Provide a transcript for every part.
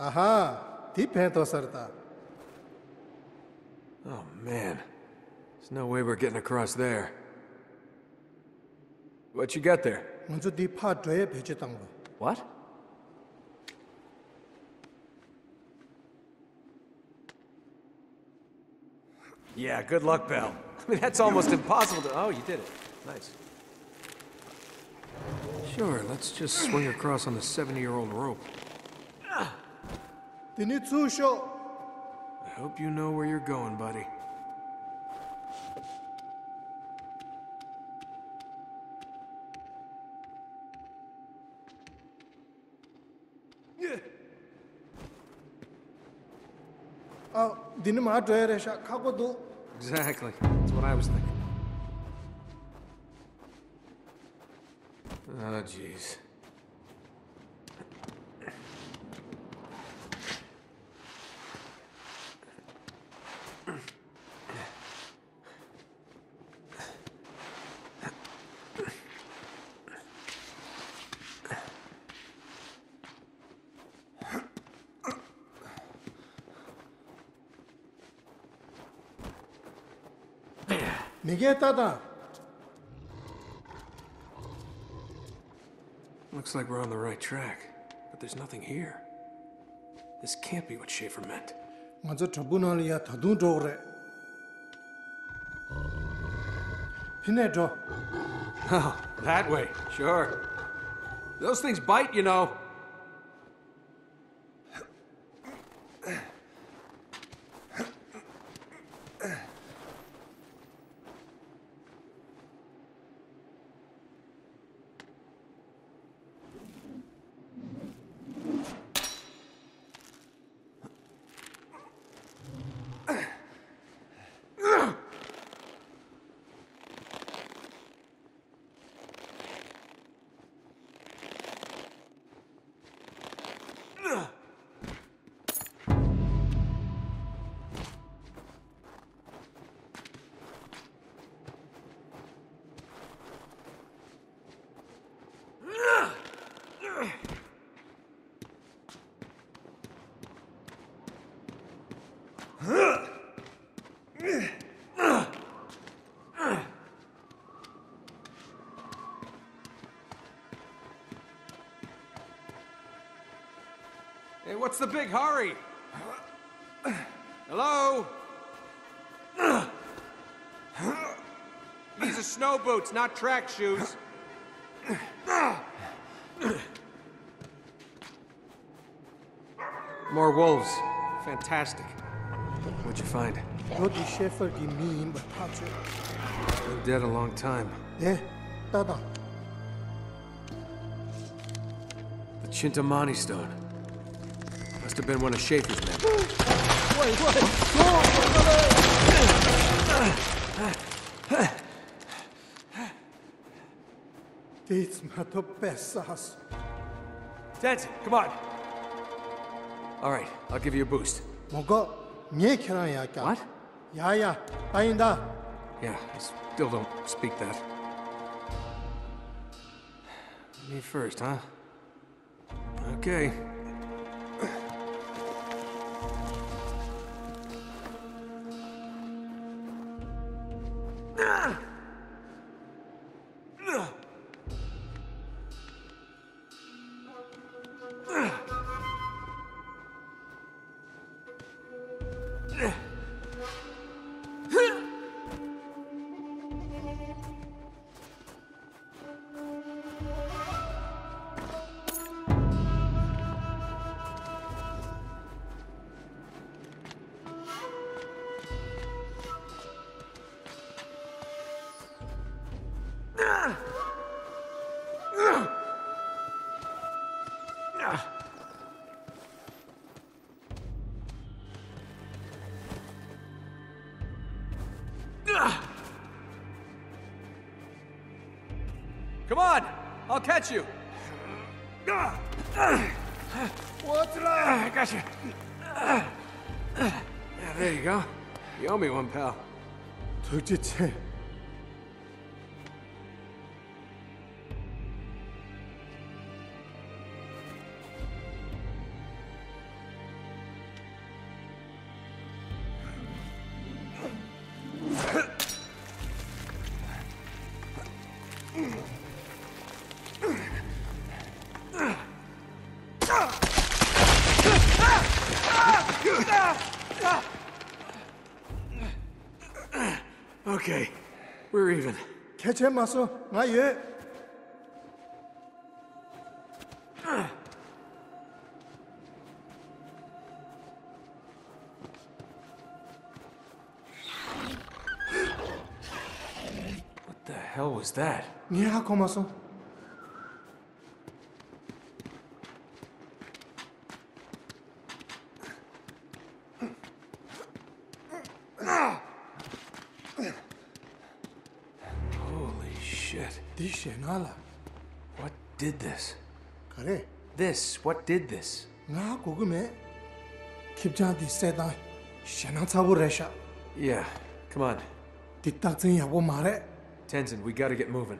아하, 디펜터 서다. Oh, man. There's no way we're getting across there. What you got there? 먼저 디파 드에 배치당 거. What? Yeah, good luck, Bell. I mean, that's almost impossible to... Oh, you did it. Nice. Sure, let's just swing across on the 70-year-old rope. The Nitsusho! I hope you know where you're going, buddy. Exactly. That's what I was thinking. Oh, jeez. 미게 따다. Looks like we're on the right track, but there's nothing here. This can't be what Schaefer meant. 먼저 트리뷴럴이야 더둥 도그래. 피네 줘. Oh, that way. Sure. Those things bite, you know. Hey, what's the big hurry? Hello? These are snow boots, not track shoes. More wolves. Fantastic. What'd you find? Not the shepherd you mean, but Patrick. Been dead a long time. Yeah, Baba. The Chintamani stone have been one of Schaefer's men. Wait, wait! Diesmal to besas. Tenzin, come on. All right, I'll give you a boost. Mogo, What? Yeah, yeah, ainda. Yeah, I still don't speak that. Me first, huh? Okay. On! I'll catch you. What's that? I got you. Yeah, there you go. You owe me one, pal. Two Mm-hmm. Okay, we're even. Catch him, muscle. Not yet. What the hell was that? Yeah, come, muscle. shit. Dishe nala. What did this? Kare. This. What did this? Na gogume. Kipjan di sedai. Shenan resha. Yeah. Come on. Diktak zin yabo mare. Tenzin, we gotta get moving.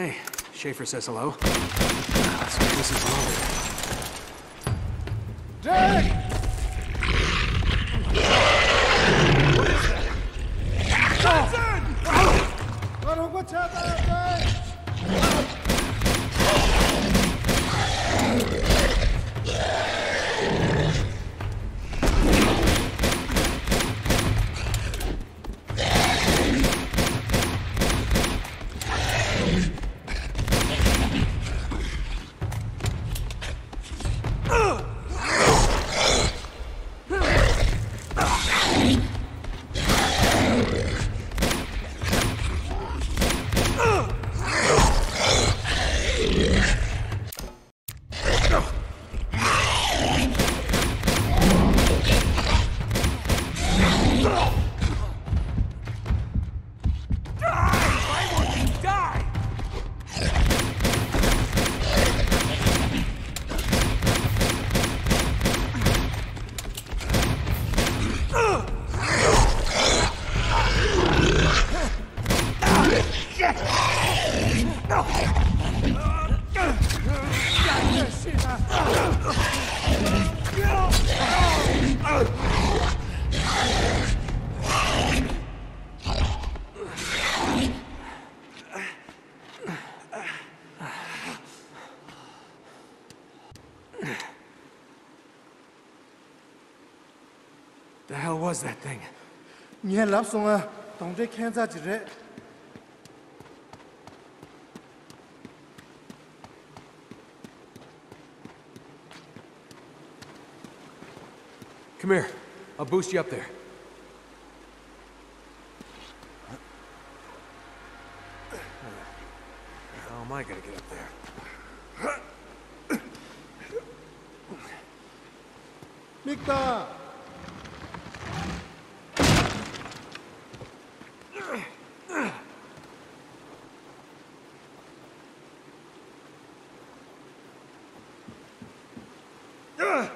Hey, Schaefer says hello. What this is wrong with What is happening, The hell was that thing? don't. Come here. I'll boost you up there. How am I gonna get up there? Victor! Huh,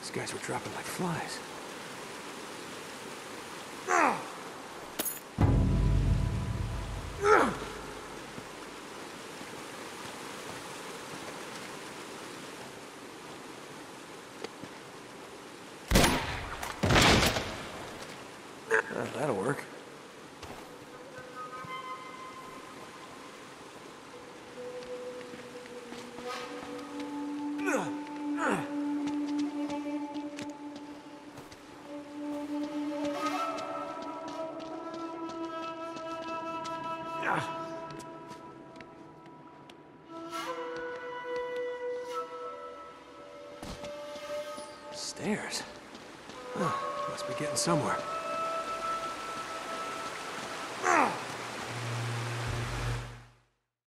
these guys were dropping like flies. that'll work. Stairs. Huh, must be getting somewhere.